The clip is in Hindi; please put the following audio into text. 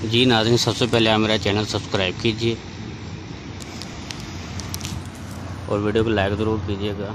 जी नाजन सबसे पहले आप मेरा चैनल सब्सक्राइब कीजिए और वीडियो को लाइक ज़रूर कीजिएगा।